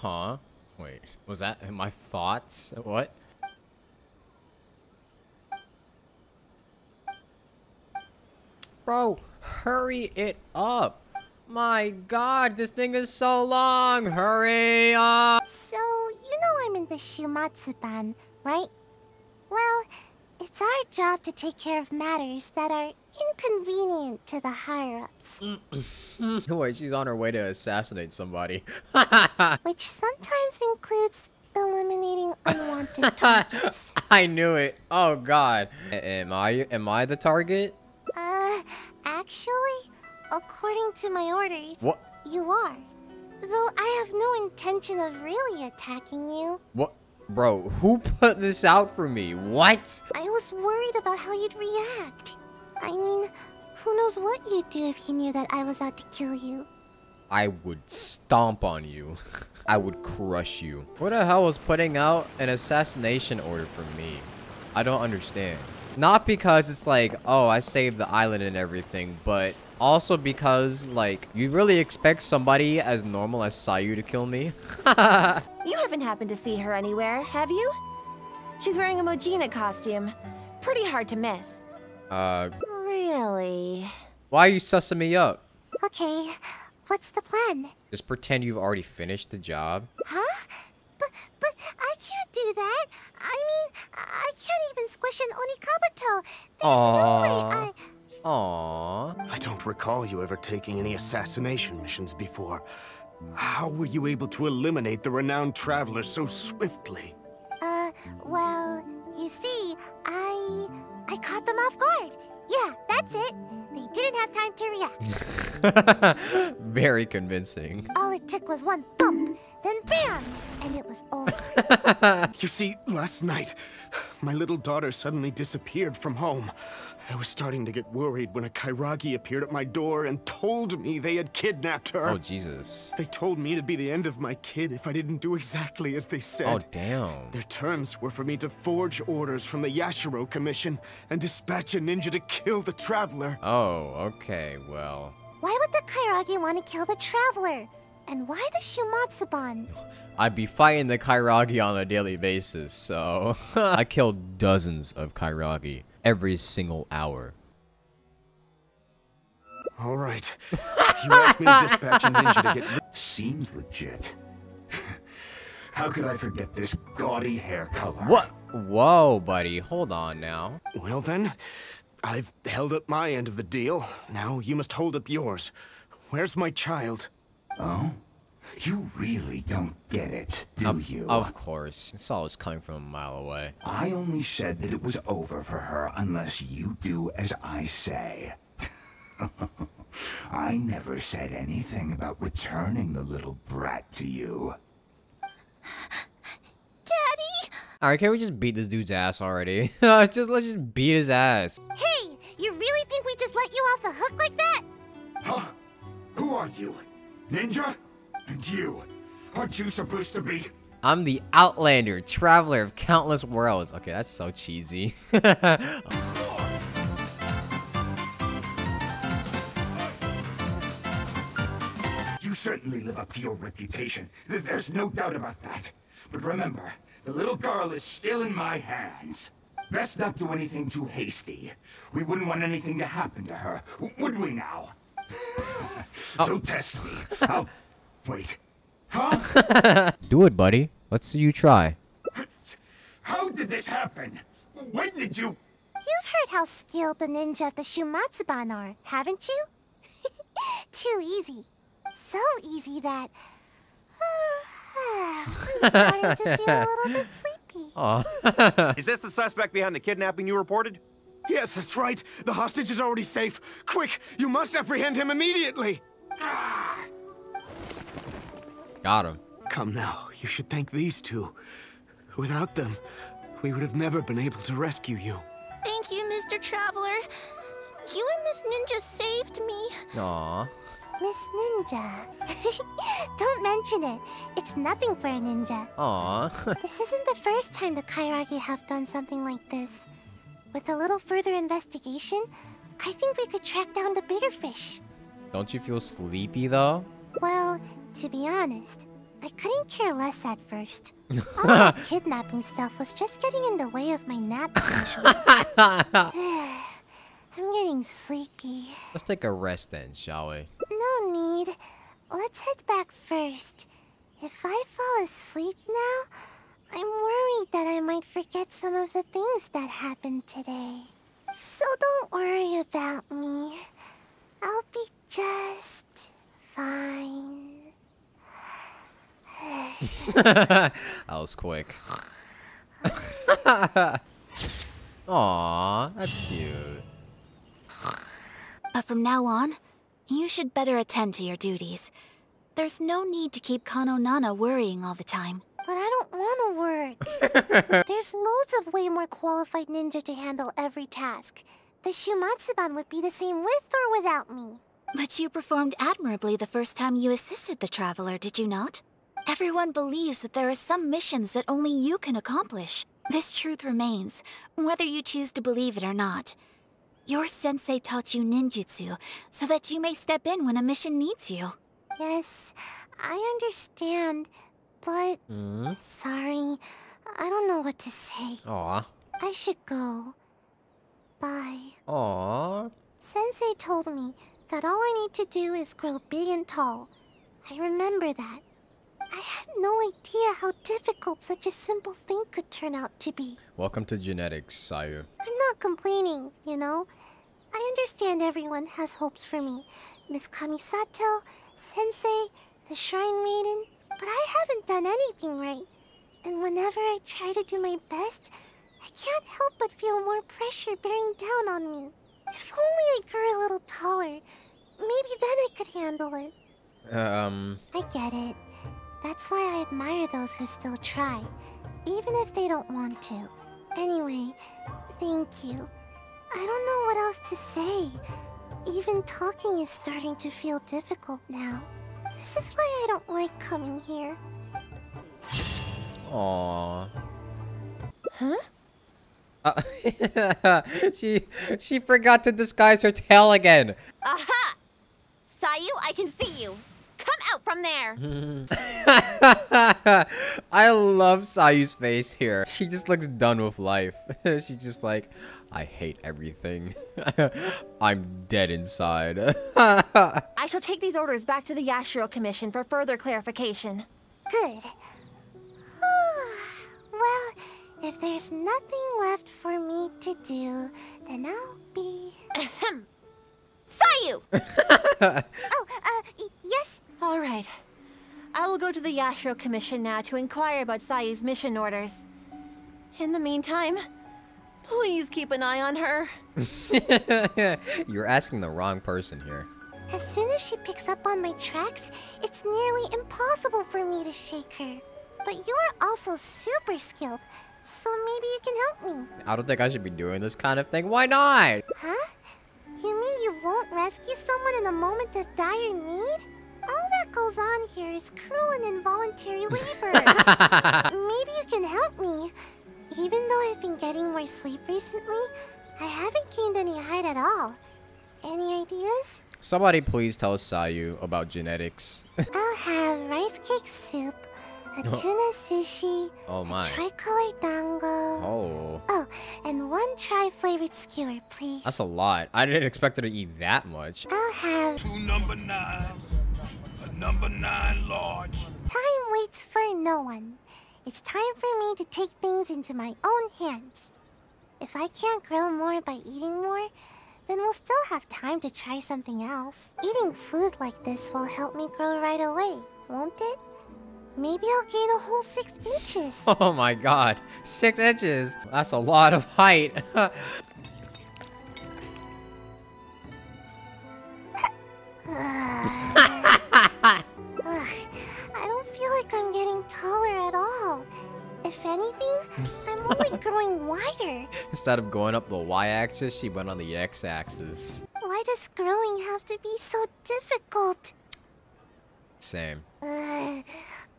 Huh? Wait, was that my thoughts? What? Bro, hurry it up. My god, this thing is so long. Hurry up. So, you know I'm in the Shumatsuban, right? Well, it's our job to take care of matters that are inconvenient to the higher-ups. Wait, she's on her way to assassinate somebody. which sometimes includes eliminating unwanted targets. I knew it. Oh god. Am I am I the target? Uh, actually, according to my orders, What? you are. Though I have no intention of really attacking you. What? Bro, who put this out for me? What? I was worried about how you'd react. I mean, who knows what you'd do if you knew that I was out to kill you. I would stomp on you. I would crush you. What the hell was putting out an assassination order for me? I don't understand. Not because it's like, oh, I saved the island and everything, but also because, like, you really expect somebody as normal as Sayu to kill me? You haven't happened to see her anywhere, have you? She's wearing a Mujina costume. Pretty hard to miss. uh, Really? why are you sussing me up? Okay, what's the plan? Just pretend you've already finished the job? Huh? But, but I can't do that. I mean, I can't even squish an Onikabuto. There's no way I... Aww. I don't recall you ever taking any assassination missions before. How were you able to eliminate the renowned traveler so swiftly? Uh, well, you see, I... I caught them off guard. Yeah, that's it. They didn't have time to react. Very convincing. All it took was one thump, then bam, and it was over. You see, last night, my little daughter suddenly disappeared from home. I was starting to get worried when a Kairagi appeared at my door and told me they had kidnapped her. Oh, Jesus. They told me it'd be the end of my kid if I didn't do exactly as they said. Oh, damn. Their terms were for me to forge orders from the Yashiro Commission and dispatch a ninja to kill the traveler. Oh, okay, well. Why would the Kairagi want to kill the Traveler? And why the Shumatsuban? I'd be fighting the Kairagi on a daily basis, so... I killed dozens of Kairagi every single hour. All right. You asked me to dispatch a ninja to get rid Seems legit. How could I forget this gaudy hair color? What? Whoa, buddy. Hold on now. Well then, I've held up my end of the deal. Now you must hold up yours. Where's my child? Oh? You really don't get it, do Of- you? Of course. This all was coming from a mile away. I only said that it was over for her unless you do as I say. I never said anything about returning the little brat to you. Daddy! Alright, can we just beat this dude's ass already? just Let's just beat his ass. Hey, you really think we just let you off the hook like that? Huh? Who are you? Ninja? And you? Aren't you supposed to be? I'm the Outlander, traveler of countless worlds. Okay, that's so cheesy. You certainly live up to your reputation. There's no doubt about that. But remember, the little girl is still in my hands. Best not do anything too hasty. We wouldn't want anything to happen to her, would we now? Oh. Don't test me. I'll... Wait. Huh? Do it, buddy. Let's see you try. How did this happen? When did you... You've heard how skilled the ninja of the Shumatsuban are, haven't you? Too easy. So easy that... Uh, I'm starting to feel a little bit sleepy. Aw. Is this the suspect behind the kidnapping you reported? Yes, that's right. The hostage is already safe. Quick, you must apprehend him immediately. Got him. Come now, you should thank these two. Without them, we would have never been able to rescue you. Thank you, Mr. Traveler. You and Miss Ninja saved me. Aw. Miss Ninja. Don't mention it. It's nothing for a ninja. Aw. This isn't the first time the Kairagi have done something like this. With a little further investigation, I think we could track down the bigger fish. Don't you feel sleepy, though? Well, to be honest, I couldn't care less at first. All that kidnapping stuff was just getting in the way of my nap. I'm getting sleepy. Let's take a rest then, shall we? No need. Let's head back first. If I fall asleep now, I'm worried that I might forget some of the things that happened today. So don't worry about me. I'll be just fine. that was quick. Aw, that's cute. But from now on, you should better attend to your duties. There's no need to keep Kano Nana worrying all the time. But I don't want to work. There's loads of way more qualified ninja to handle every task. The Shumatsuban would be the same with or without me. But you performed admirably the first time you assisted the Traveler, did you not? Everyone believes that there are some missions that only you can accomplish. This truth remains, whether you choose to believe it or not. Your sensei taught you ninjutsu so that you may step in when a mission needs you. Yes, I understand, but Hmm? sorry, I don't know what to say. Aw. I should go. Bye. Aw. Sensei told me that all I need to do is grow big and tall. I remember that. I had no idea how difficult such a simple thing could turn out to be. Welcome to genetics, Sayu. I'm not complaining, you know? I understand everyone has hopes for me. Miss Kamisato, Sensei, the Shrine Maiden. But I haven't done anything right. And whenever I try to do my best, I can't help but feel more pressure bearing down on me. If only I grew a little taller, maybe then I could handle it. Um, I get it. That's why I admire those who still try, even if they don't want to. Anyway, thank you. I don't know what else to say. Even talking is starting to feel difficult now. This is why I don't like coming here. aw. Huh? Uh, she she forgot to disguise her tail again. Aha! Sayu, I can see you. Come out from there. I love Sayu's face here. She just looks done with life. She's just like, I hate everything. I'm dead inside. I shall take these orders back to the Yashiro Commission for further clarification. Good. well, if there's nothing left for me to do, then I'll be. Ahem. Sayu! Oh, uh, yes? All right. I will go to the Yashiro Commission now to inquire about Sayu's mission orders. In the meantime, please keep an eye on her. You're asking the wrong person here. As soon as she picks up on my tracks, it's nearly impossible for me to shake her. But you're also super skilled, so maybe you can help me. I don't think I should be doing this kind of thing. Why not? Huh? You mean you won't rescue someone in a moment of dire need? All that goes on here is cruel and involuntary labor. maybe you can help me. Even though I've been getting more sleep recently, I haven't gained any height at all. Any ideas? Somebody please tell Sayu about genetics. I'll have rice cake soup, a tuna sushi, Oh a my. tricolor dango. Oh. Oh, and one tri-flavored skewer, please. That's a lot. I didn't expect her to eat that much. I'll have Two number nines, a number nine large. time waits for no one. It's time for me to take things into my own hands. If I can't grow more by eating more, then we'll still have time to try something else. Eating food like this will help me grow right away, won't it? Maybe I'll gain a whole six inches. Oh my god. Six inches. That's a lot of height. I don't feel like I'm getting taller at all. If anything, I'm only growing wider. Instead of going up the y-axis, she went on the x-axis. Why does growing have to be so difficult? Same. Uh,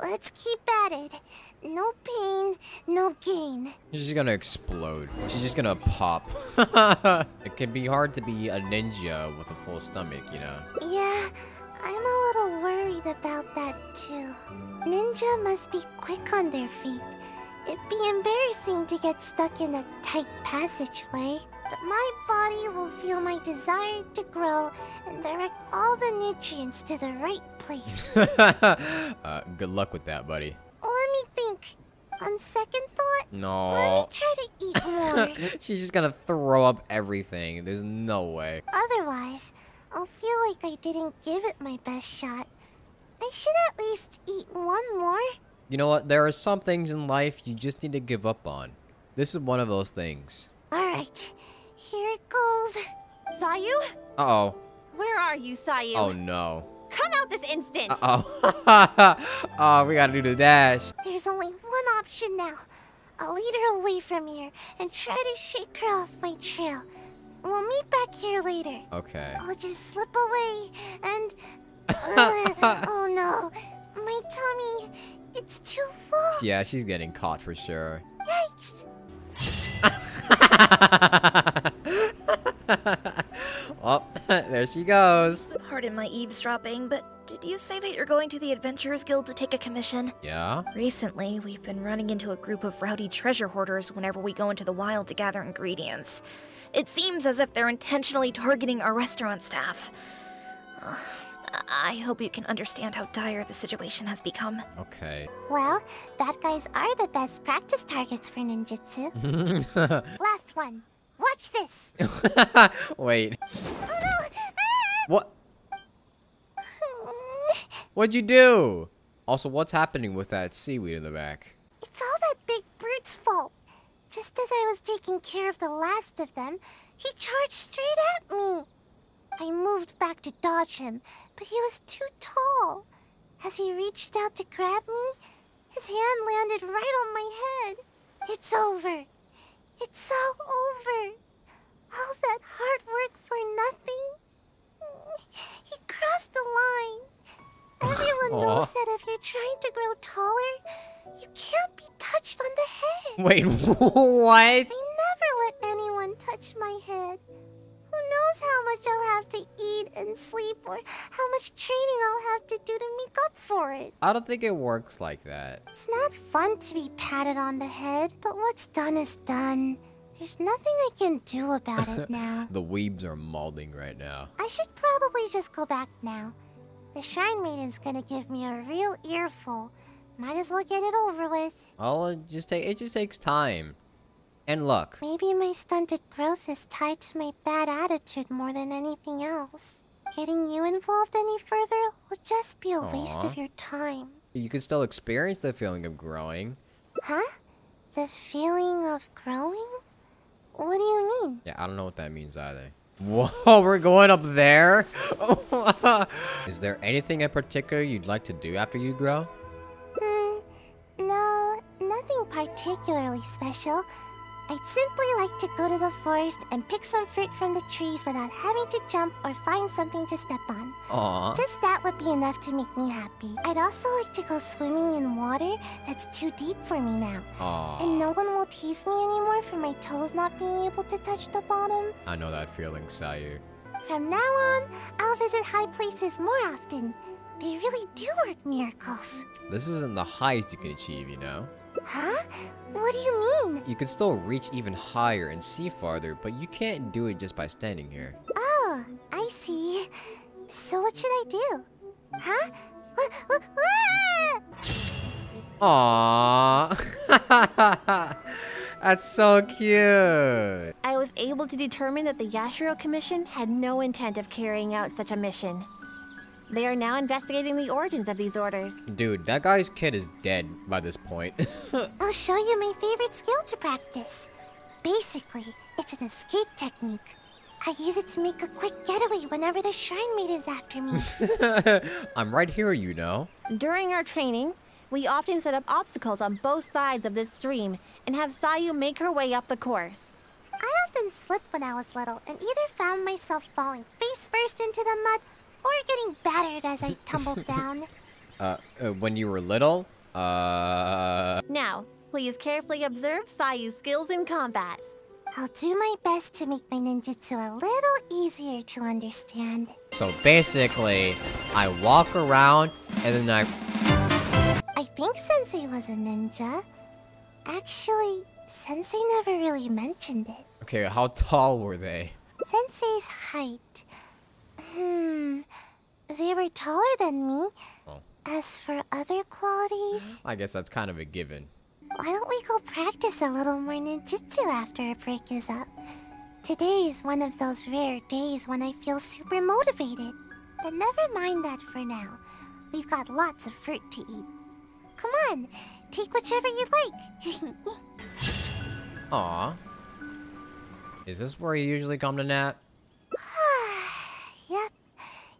let's keep at it. No pain, no gain. She's just gonna explode. She's just gonna pop. it can be hard to be a ninja with a full stomach, you know? Yeah, I'm a little worried about that too. Ninja must be quick on their feet. It'd be embarrassing to get stuck in a tight passageway. But my body will feel my desire to grow and direct all the nutrients to the right place. uh, good luck with that, buddy. Let me think. On second thought, no. let me try to eat more. She's just gonna throw up everything. There's no way. Otherwise, I'll feel like I didn't give it my best shot. I should at least eat one more. You know what? There are some things in life you just need to give up on. This is one of those things. Alright, here it goes. Sayu? Uh-oh. Where are you, Sayu? Oh, no. Come out this instant! Uh-oh. oh, we gotta do the dash. There's only one option now. I'll lead her away from here and try to shake her off my trail. We'll meet back here later. Okay. I'll just slip away and. Uh, oh no, my tummy. It's too full. Yeah, she's getting caught for sure. oh, there she goes. Pardon my eavesdropping, but did you say that you're going to the Adventurers Guild to take a commission? Yeah? Recently, we've been running into a group of rowdy treasure hoarders whenever we go into the wild to gather ingredients. It seems as if they're intentionally targeting our restaurant staff. Ugh, I hope you can understand how dire the situation has become. Okay. Well, bad guys are the best practice targets for ninjutsu. Last one. Watch this. Wait. Oh no! What? What'd you do? Also, what's happening with that seaweed in the back? It's all that big brute's fault. Just as I was taking care of the last of them, he charged straight at me. Moved back to dodge him, but he was too tall. As he reached out to grab me, his hand landed right on my head. It's over. It's all over. All that hard work for nothing. He crossed the line. Everyone Aw. knows that if you're trying to grow taller, you can't be touched on the head. Wait, what? I never let anyone touch my head. Knows how much I'll have to eat and sleep or how much training I'll have to do to make up for it. I don't think it works like that. It's not fun to be patted on the head, but what's done is done. There's nothing I can do about it now. The weebs are molding right now. I should probably just go back now. The Shrine Maiden's gonna give me a real earful. Might as well get it over with. All it just take it just takes time. And luck. Maybe my stunted growth is tied to my bad attitude more than anything else. Getting you involved any further will just be a waste of your time. You can still experience the feeling of growing. Huh? The feeling of growing? What do you mean? Yeah, I don't know what that means either. Whoa, we're going up there? Is there anything in particular you'd like to do after you grow? Hmm, no, nothing particularly special. I'd simply like to go to the forest and pick some fruit from the trees without having to jump or find something to step on. Aw. Just that would be enough to make me happy. I'd also like to go swimming in water that's too deep for me now. Aw. And no one will tease me anymore for my toes not being able to touch the bottom. I know that feeling, Sayu. From now on, I'll visit high places more often. They really do work miracles. This isn't the highest you can achieve, you know? Huh? What do you mean? You can still reach even higher and see farther, but you can't do it just by standing here. Oh, I see. So what should I do? Huh? What, what! Aww. That's so cute. I was able to determine that the Yashiro Commission had no intent of carrying out such a mission. They are now investigating the origins of these orders. Dude, that guy's kid is dead by this point. I'll show you my favorite skill to practice. Basically, it's an escape technique. I use it to make a quick getaway whenever the shrine maid is after me. I'm right here, you know. During our training, we often set up obstacles on both sides of this stream and have Sayu make her way up the course. I often slipped when I was little and either found myself falling face first into the mud or getting battered as I tumbled down. Uh, uh, when you were little? Uh... Now, please carefully observe Sayu's skills in combat. I'll do my best to make my ninjutsu a little easier to understand. So basically, I walk around and then I I think Sensei was a ninja. Actually, Sensei never really mentioned it. Okay, how tall were they? Sensei's height. Hmm. They were taller than me. Oh. As for other qualities, I guess that's kind of a given. why don't we go practice a little more ninjutsu after our break is up? Today is one of those rare days when I feel super motivated. But never mind that for now. We've got lots of fruit to eat. Come on, take whichever you like. Aw. Is this where you usually come to nap?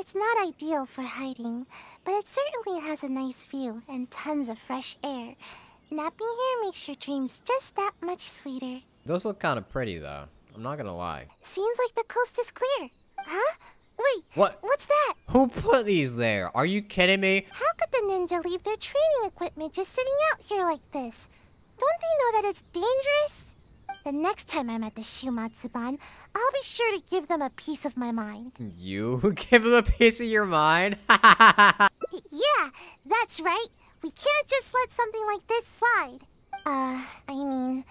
It's not ideal for hiding, but it certainly has a nice view and tons of fresh air. Napping here makes your dreams just that much sweeter. Those look kind of pretty though. I'm not gonna lie. Seems like the coast is clear. Huh? Wait, What? what's that? Who put these there? Are you kidding me? How could the ninja leave their training equipment just sitting out here like this? Don't they know that it's dangerous? The next time I'm at the Shumatsuban, I'll be sure to give them a piece of my mind. You give them a piece of your mind? Yeah, that's right. We can't just let something like this slide. Uh, I mean,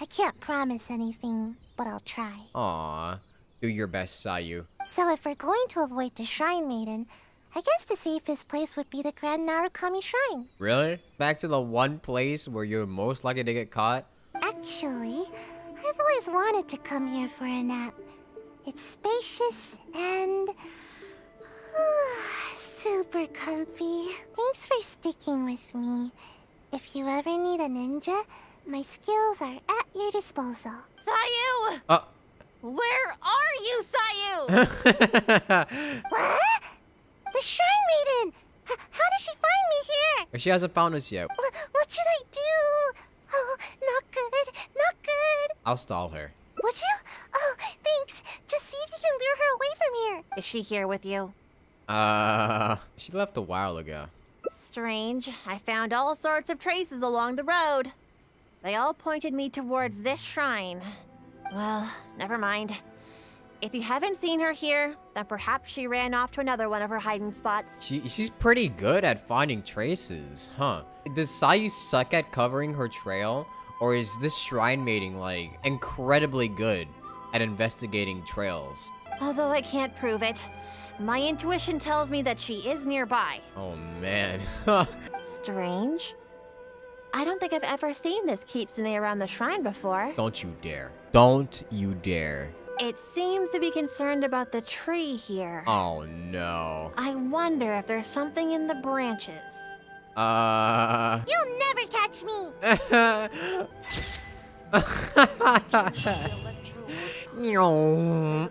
I can't promise anything, but I'll try. Aw. Do your best, Sayu. So if we're going to avoid the Shrine Maiden, I guess the safest place would be the Grand Narukami Shrine. Really? Back to the one place where you're most likely to get caught? Actually, I've always wanted to come here for a nap. It's spacious and... super comfy. Thanks for sticking with me. If you ever need a ninja, my skills are at your disposal. Sayu! Uh. Where are you, Sayu? What? The Shrine Maiden! H- how did she find me here? she hasn't found us yet. Wh- what should I do? Oh, not good, not good. I'll stall her. Would you? Oh, thanks. Just see if you can lure her away from here. Is she here with you? Uh, she left a while ago. Strange. I found all sorts of traces along the road. They all pointed me towards this shrine. Well, never mind. If you haven't seen her here, then perhaps she ran off to another one of her hiding spots. She she's pretty good at finding traces, huh? Does Sayu suck at covering her trail, or is this shrine maiden like incredibly good at investigating trails? Although I can't prove it. My intuition tells me that she is nearby. Oh man. Strange. I don't think I've ever seen this kitsune around the shrine before. Don't you dare. Don't you dare. It seems to be concerned about the tree here. Oh no. I wonder if there's something in the branches. Uh. You'll never catch me.